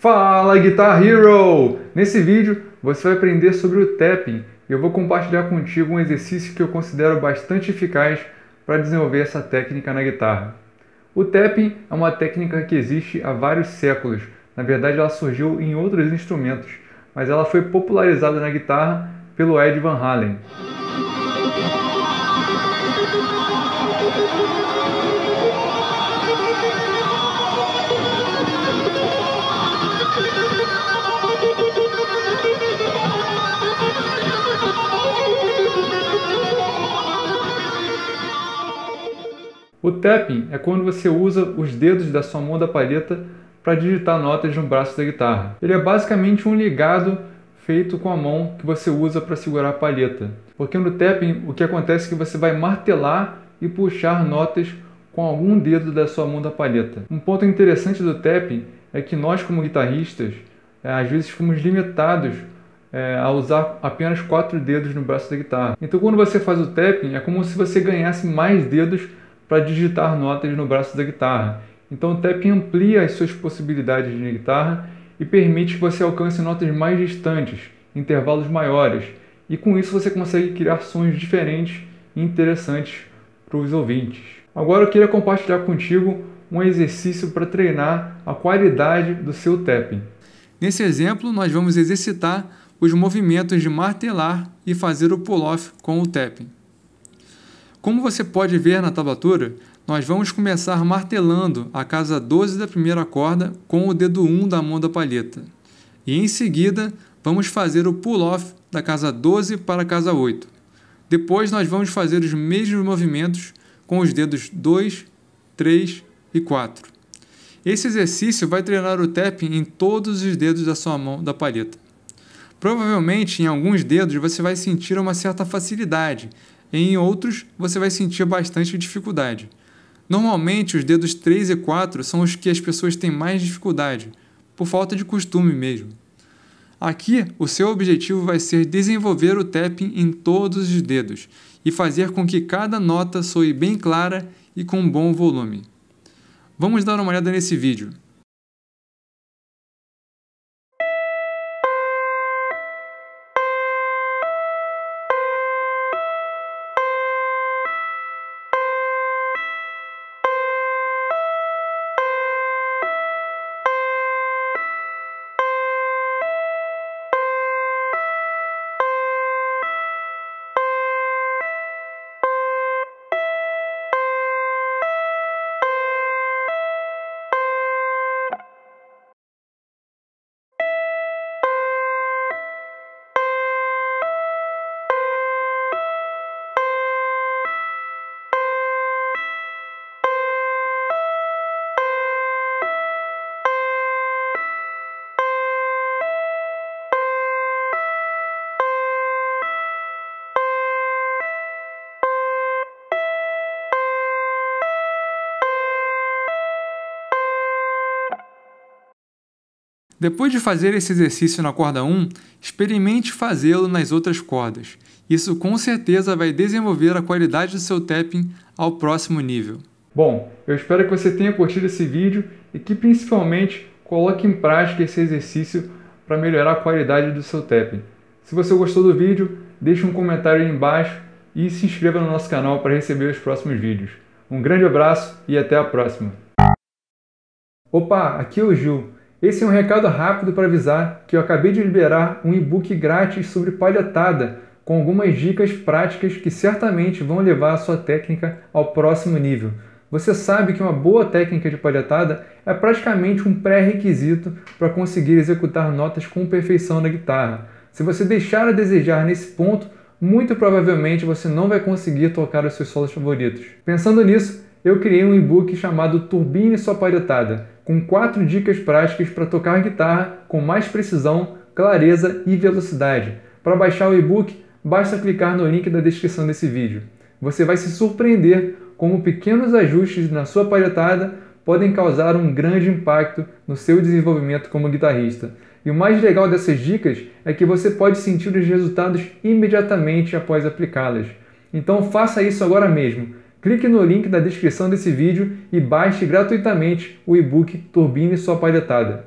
Fala Guitar Hero! Nesse vídeo você vai aprender sobre o tapping e eu vou compartilhar contigo um exercício que eu considero bastante eficaz para desenvolver essa técnica na guitarra. O tapping é uma técnica que existe há vários séculos. Na verdade, ela surgiu em outros instrumentos, mas ela foi popularizada na guitarra pelo Ed Van Halen. O tapping é quando você usa os dedos da sua mão da palheta para digitar notas no braço da guitarra. Ele é basicamente um ligado feito com a mão que você usa para segurar a palheta. Porque no tapping o que acontece é que você vai martelar e puxar notas com algum dedo da sua mão da palheta. Um ponto interessante do tapping é que nós como guitarristas é, às vezes ficamos limitados é, a usar apenas quatro dedos no braço da guitarra. Então quando você faz o tapping é como se você ganhasse mais dedos para digitar notas no braço da guitarra. Então o tapping amplia as suas possibilidades de guitarra e permite que você alcance notas mais distantes, intervalos maiores, e com isso você consegue criar sons diferentes e interessantes para os ouvintes. Agora eu queria compartilhar contigo um exercício para treinar a qualidade do seu tapping. Nesse exemplo, nós vamos exercitar os movimentos de martelar e fazer o pull-off com o tapping. Como você pode ver na tablatura, nós vamos começar martelando a casa 12 da primeira corda com o dedo 1 da mão da palheta. E em seguida, vamos fazer o pull-off da casa 12 para a casa 8. Depois nós vamos fazer os mesmos movimentos com os dedos 2, 3 e 4. Esse exercício vai treinar o tapping em todos os dedos da sua mão da palheta. Provavelmente em alguns dedos você vai sentir uma certa facilidade, em outros, você vai sentir bastante dificuldade. Normalmente, os dedos 3 e 4 são os que as pessoas têm mais dificuldade, por falta de costume mesmo. Aqui, o seu objetivo vai ser desenvolver o tapping em todos os dedos e fazer com que cada nota soe bem clara e com bom volume. Vamos dar uma olhada nesse vídeo. Depois de fazer esse exercício na corda 1, experimente fazê-lo nas outras cordas. Isso com certeza vai desenvolver a qualidade do seu tapping ao próximo nível. Bom, eu espero que você tenha curtido esse vídeo e que principalmente coloque em prática esse exercício para melhorar a qualidade do seu tapping. Se você gostou do vídeo, deixe um comentário aí embaixo e se inscreva no nosso canal para receber os próximos vídeos. Um grande abraço e até a próxima! Opa, aqui é o Gil. Esse é um recado rápido para avisar que eu acabei de liberar um e-book grátis sobre palhetada, com algumas dicas práticas que certamente vão levar a sua técnica ao próximo nível. Você sabe que uma boa técnica de palhetada é praticamente um pré-requisito para conseguir executar notas com perfeição na guitarra. Se você deixar a desejar nesse ponto, muito provavelmente você não vai conseguir tocar os seus solos favoritos. Pensando nisso, eu criei um e-book chamado Turbine Sua Palhetada, com quatro dicas práticas para tocar guitarra com mais precisão, clareza e velocidade. Para baixar o e-book, basta clicar no link da descrição desse vídeo. Você vai se surpreender como pequenos ajustes na sua palhetada podem causar um grande impacto no seu desenvolvimento como guitarrista. E o mais legal dessas dicas é que você pode sentir os resultados imediatamente após aplicá-las. Então faça isso agora mesmo. Clique no link da descrição desse vídeo e baixe gratuitamente o e-book Turbine Sua Palhetada.